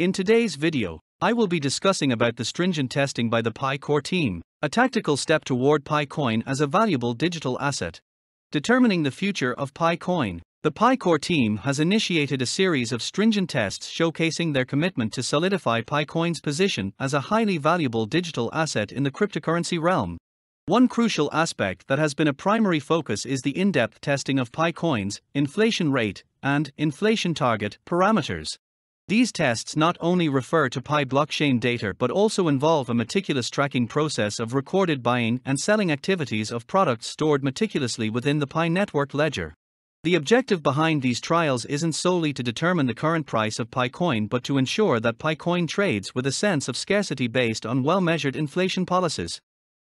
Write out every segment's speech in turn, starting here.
In today's video, I will be discussing about the stringent testing by the Pi Core team, a tactical step toward Pi Coin as a valuable digital asset. Determining the future of Pi Coin, the Pi Core team has initiated a series of stringent tests showcasing their commitment to solidify Pi Coin's position as a highly valuable digital asset in the cryptocurrency realm. One crucial aspect that has been a primary focus is the in depth testing of Pi Coin's inflation rate and inflation target parameters. These tests not only refer to Pi blockchain data but also involve a meticulous tracking process of recorded buying and selling activities of products stored meticulously within the Pi network ledger. The objective behind these trials isn't solely to determine the current price of Pi coin but to ensure that Pi coin trades with a sense of scarcity based on well measured inflation policies.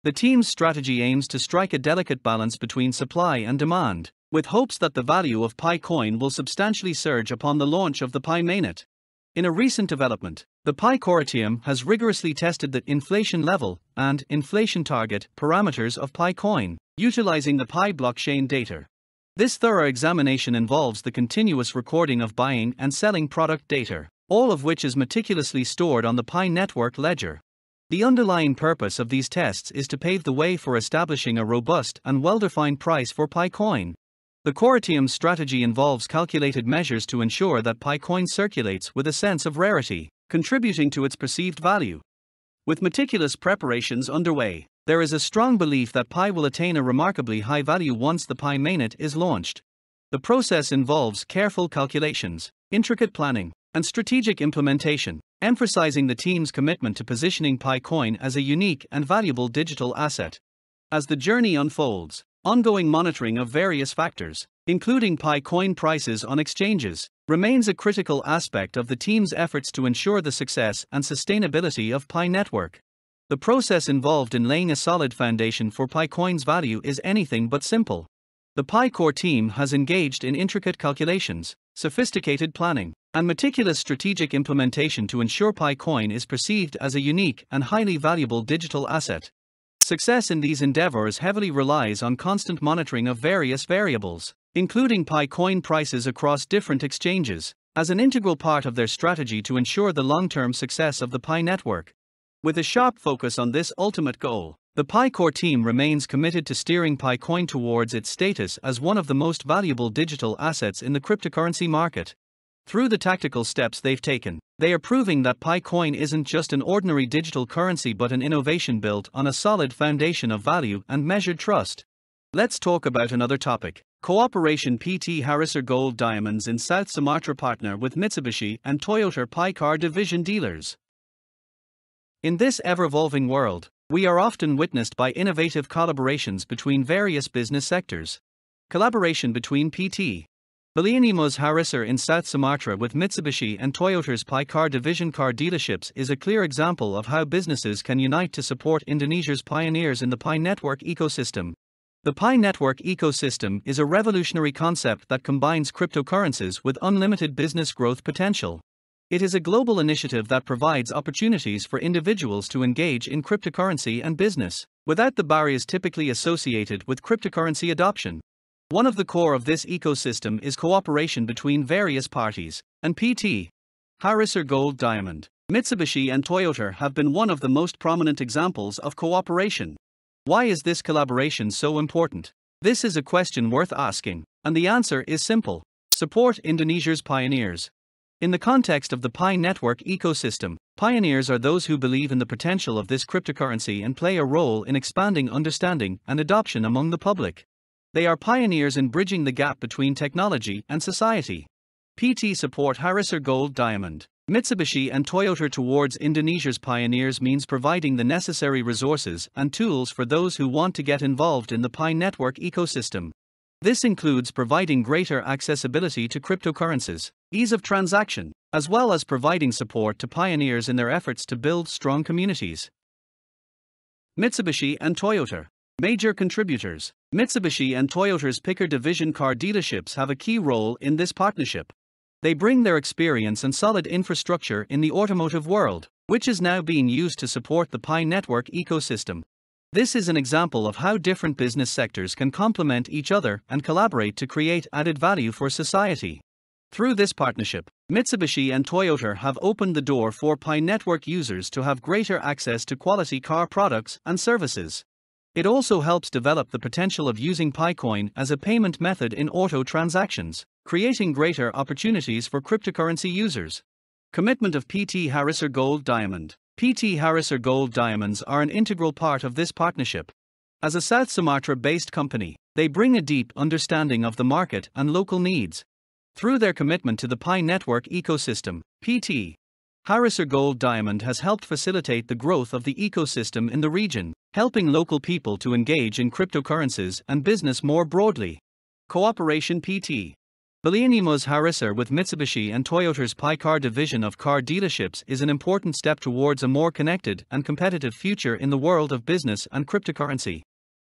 The team's strategy aims to strike a delicate balance between supply and demand, with hopes that the value of Pi coin will substantially surge upon the launch of the Pi mainnet. In a recent development, the Pi Core team has rigorously tested the inflation level and inflation target parameters of Pi Coin, utilizing the Pi blockchain data. This thorough examination involves the continuous recording of buying and selling product data, all of which is meticulously stored on the Pi network ledger. The underlying purpose of these tests is to pave the way for establishing a robust and well defined price for Pi Coin. The Core Team's strategy involves calculated measures to ensure that Pi coin circulates with a sense of rarity, contributing to its perceived value. With meticulous preparations underway, there is a strong belief that Pi will attain a remarkably high value once the Pi mainnet is launched. The process involves careful calculations, intricate planning, and strategic implementation, emphasizing the team's commitment to positioning Pi coin as a unique and valuable digital asset. As the journey unfolds, Ongoing monitoring of various factors, including Pi coin prices on exchanges, remains a critical aspect of the team's efforts to ensure the success and sustainability of Pi network. The process involved in laying a solid foundation for Pi coin's value is anything but simple. The Pi Core team has engaged in intricate calculations, sophisticated planning, and meticulous strategic implementation to ensure Pi coin is perceived as a unique and highly valuable digital asset. Success in these endeavors heavily relies on constant monitoring of various variables, including Pi coin prices across different exchanges, as an integral part of their strategy to ensure the long term success of the Pi network. With a sharp focus on this ultimate goal, the Pi Core team remains committed to steering Pi coin towards its status as one of the most valuable digital assets in the cryptocurrency market. Through the tactical steps they've taken, they are proving that PiCoin isn't just an ordinary digital currency but an innovation built on a solid foundation of value and measured trust. Let's talk about another topic. Cooperation PT Harriser Gold Diamonds in South Sumatra partner with Mitsubishi and Toyota Pi Car division dealers. In this ever evolving world, we are often witnessed by innovative collaborations between various business sectors. Collaboration between PT Balianimos Harriser in South Sumatra with Mitsubishi and Toyota's Pi Car division car dealerships is a clear example of how businesses can unite to support Indonesia's pioneers in the Pi network ecosystem. The Pi network ecosystem is a revolutionary concept that combines cryptocurrencies with unlimited business growth potential. It is a global initiative that provides opportunities for individuals to engage in cryptocurrency and business without the barriers typically associated with cryptocurrency adoption. One of the core of this ecosystem is cooperation between various parties, and PT. Harriser Gold Diamond, Mitsubishi, and Toyota have been one of the most prominent examples of cooperation. Why is this collaboration so important? This is a question worth asking, and the answer is simple support Indonesia's pioneers. In the context of the Pi network ecosystem, pioneers are those who believe in the potential of this cryptocurrency and play a role in expanding understanding and adoption among the public. They are pioneers in bridging the gap between technology and society. PT support Harriser Gold Diamond. Mitsubishi and Toyota towards Indonesia's pioneers means providing the necessary resources and tools for those who want to get involved in the Pi network ecosystem. This includes providing greater accessibility to cryptocurrencies, ease of transaction, as well as providing support to pioneers in their efforts to build strong communities. Mitsubishi and Toyota Major contributors Mitsubishi and Toyota's Pi Car Division car dealerships have a key role in this partnership. They bring their experience and solid infrastructure in the automotive world, which is now being used to support the Pi network ecosystem. This is an example of how different business sectors can complement each other and collaborate to create added value for society. Through this partnership, Mitsubishi and Toyota have opened the door for Pi Network users to have greater access to quality car products and services. It also helps develop the potential of using PiCoin as a payment method in auto transactions, creating greater opportunities for cryptocurrency users. Commitment of PT Harrisser Gold Diamond PT Harrisser Gold Diamonds are an integral part of this partnership. As a South Sumatra based company, they bring a deep understanding of the market and local needs. Through their commitment to the Pi Network ecosystem, PT Harrisser Gold Diamond has helped facilitate the growth of the ecosystem in the region, helping local people to engage in cryptocurrencies and business more broadly. Cooperation PT Balianimo's Harrisser with Mitsubishi and Toyota's Pi Car division of car dealerships is an important step towards a more connected and competitive future in the world of business and cryptocurrency.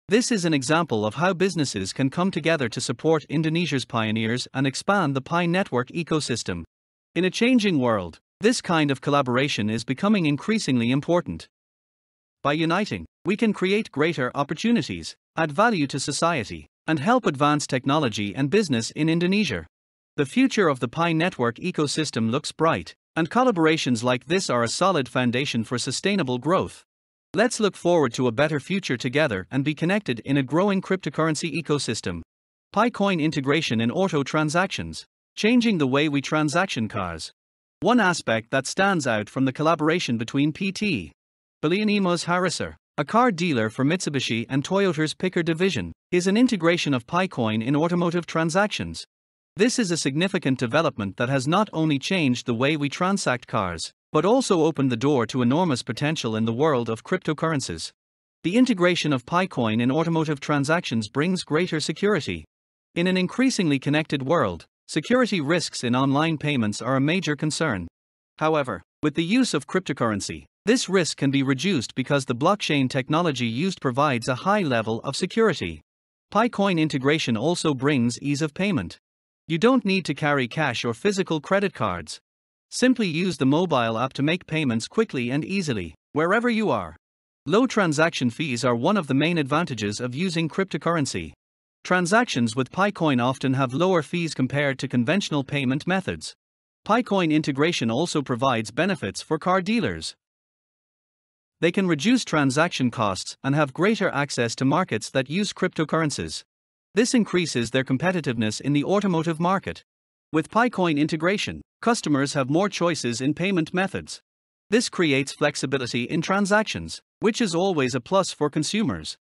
This is an example of how businesses can come together to support Indonesia's pioneers and expand the Pi network ecosystem. In a changing world, this kind of collaboration is becoming increasingly important. By uniting, we can create greater opportunities, add value to society, and help advance technology and business in Indonesia. The future of the Pi network ecosystem looks bright, and collaborations like this are a solid foundation for sustainable growth. Let's look forward to a better future together and be connected in a growing cryptocurrency ecosystem. PiCoin integration in auto transactions, changing the way we transaction cars. One aspect that stands out from the collaboration between PT, Balianimo's Harrisser, a car dealer for Mitsubishi and Toyota's Pi Car division, is an integration of PiCoin in automotive transactions. This is a significant development that has not only changed the way we transact cars, but also opened the door to enormous potential in the world of cryptocurrencies. The integration of PiCoin in automotive transactions brings greater security. In an increasingly connected world, security risks in online payments are a major concern. However, with the use of cryptocurrency, this risk can be reduced because the blockchain technology used provides a high level of security. PiCoin integration also brings ease of payment. You don't need to carry cash or physical credit cards. Simply use the mobile app to make payments quickly and easily, wherever you are. Low transaction fees are one of the main advantages of using cryptocurrency. Transactions with PiCoin often have lower fees compared to conventional payment methods. PiCoin integration also provides benefits for car dealers they can reduce transaction costs and have greater access to markets that use cryptocurrencies. This increases their competitiveness in the automotive market. With PiCoin integration, customers have more choices in payment methods. This creates flexibility in transactions, which is always a plus for consumers.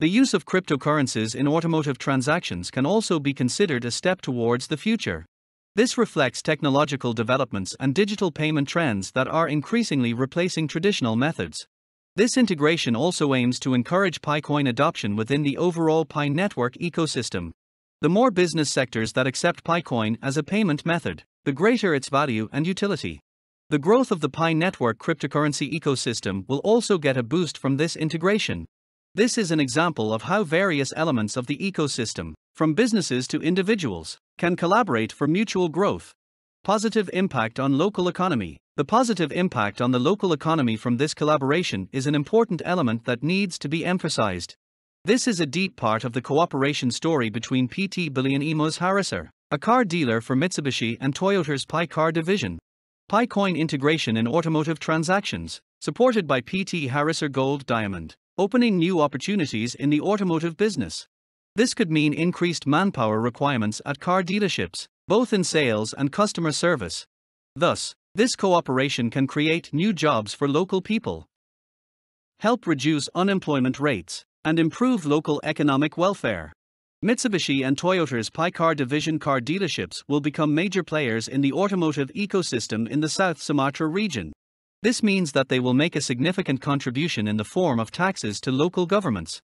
The use of cryptocurrencies in automotive transactions can also be considered a step towards the future. This reflects technological developments and digital payment trends that are increasingly replacing traditional methods. This integration also aims to encourage PiCoin adoption within the overall Pi network ecosystem. The more business sectors that accept PiCoin as a payment method, the greater its value and utility. The growth of the Pi network cryptocurrency ecosystem will also get a boost from this integration. This is an example of how various elements of the ecosystem, from businesses to individuals, can collaborate for mutual growth. Positive impact on local economy. The positive impact on the local economy from this collaboration is an important element that needs to be emphasized. This is a deep part of the cooperation story between PT Balianimo's Harrisser, a car dealer for Mitsubishi and Toyota's Pi Car division. PiCoin integration in automotive transactions, supported by PT Harrisser Gold Diamond, opening new opportunities in the automotive business. This could mean increased manpower requirements at car dealerships, both in sales and customer service. Thus, this cooperation can create new jobs for local people, help reduce unemployment rates, and improve local economic welfare. Mitsubishi and Toyota's Pi Car division car dealerships will become major players in the automotive ecosystem in the South Sumatra region. This means that they will make a significant contribution in the form of taxes to local governments.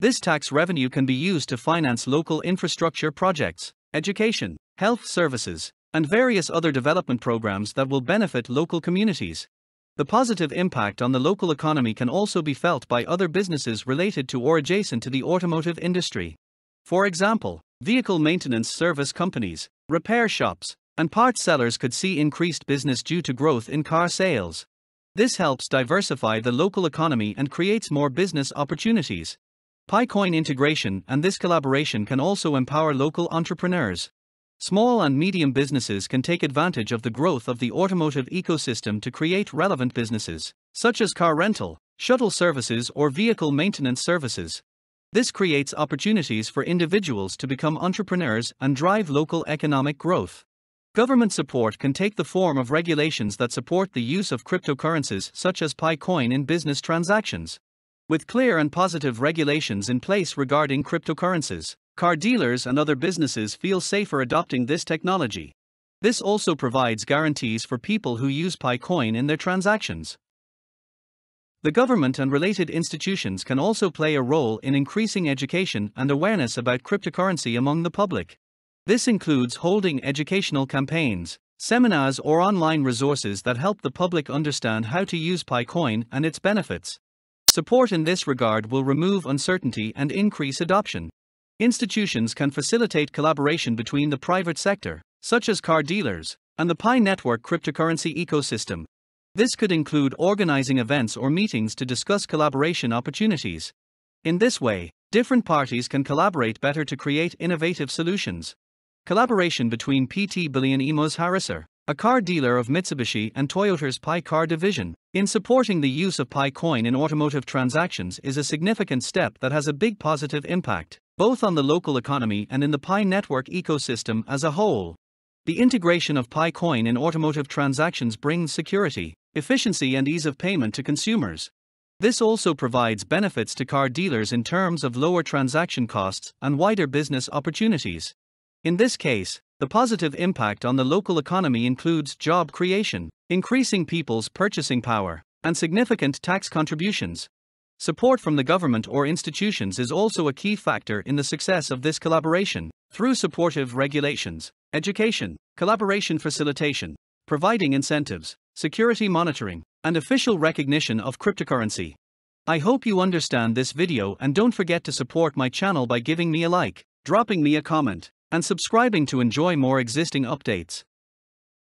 This tax revenue can be used to finance local infrastructure projects, education, health services, and various other development programs that will benefit local communities. The positive impact on the local economy can also be felt by other businesses related to or adjacent to the automotive industry. For example, vehicle maintenance service companies, repair shops, and parts sellers could see increased business due to growth in car sales. This helps diversify the local economy and creates more business opportunities. PiCoin integration and this collaboration can also empower local entrepreneurs. Small and medium businesses can take advantage of the growth of the automotive ecosystem to create relevant businesses, such as car rental, shuttle services, or vehicle maintenance services. This creates opportunities for individuals to become entrepreneurs and drive local economic growth. Government support can take the form of regulations that support the use of cryptocurrencies such as PiCoin in business transactions. With clear and positive regulations in place regarding cryptocurrencies, car dealers and other businesses feel safer adopting this technology. This also provides guarantees for people who use PiCoin in their transactions. The government and related institutions can also play a role in increasing education and awareness about cryptocurrency among the public. This includes holding educational campaigns, seminars, or online resources that help the public understand how to use PiCoin and its benefits. Support in this regard will remove uncertainty and increase adoption. Institutions can facilitate collaboration between the private sector, such as car dealers, and the Pi Network cryptocurrency ecosystem, this could include organizing events or meetings to discuss collaboration opportunities. In this way, different parties can collaborate better to create innovative solutions. Collaboration between PT Billion Emos Harriser, a car dealer of Mitsubishi and Toyota's Pi car division, in supporting the use of Pi coin in automotive transactions is a significant step that has a big positive impact, both on the local economy and in the Pi network ecosystem as a whole. The integration of Pi coin in automotive transactions brings security, efficiency and ease of payment to consumers. This also provides benefits to car dealers in terms of lower transaction costs and wider business opportunities. In this case, the positive impact on the local economy includes job creation, increasing people's purchasing power, and significant tax contributions. Support from the government or institutions is also a key factor in the success of this collaboration, through supportive regulations, education, collaboration facilitation, providing incentives, security monitoring, and official recognition of cryptocurrency. I hope you understand this video and don't forget to support my channel by giving me a like, dropping me a comment, and subscribing to enjoy more existing updates.